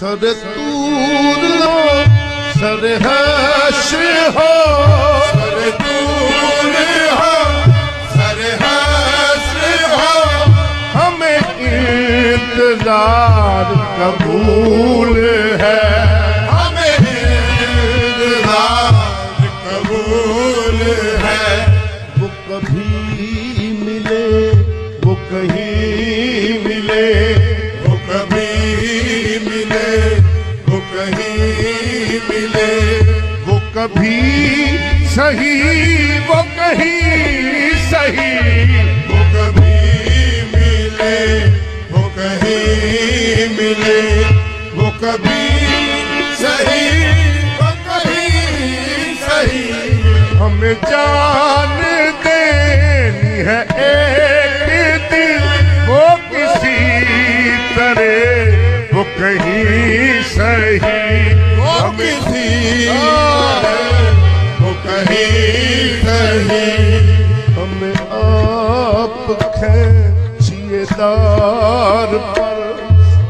سر تور سر حشر ہو۔ سر دور ہو، سر حسر ہو۔ ہمیں انتظار قبول ہے۔ ہمیں انتظار قبول ہے۔ وہ کبھی ملے، وہ کہیں ملے۔ ملے۔ وہ کبھی صحیح، وہ کہیں صحیح۔ وہ کبھی ملے، وہ کہیں ملے۔ وہ کبھی صحیح، وہ کہیں صحیح۔ ہمیں جان دینی ہے ایک دن وہ کسی طرح، وہ کہیں صحیح۔ مخلوق تھی۔ وہ کہیں کہیں ہم آپ کھینچیے دار پر۔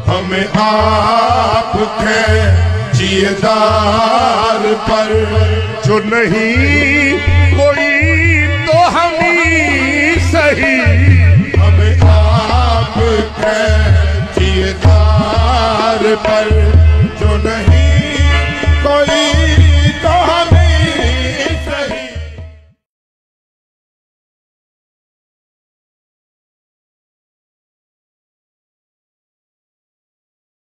ہم آپ کھینچیے دار پر۔ جو نہیں، کوئی تو ہم ہی صحیح آپ کھینچیے پر۔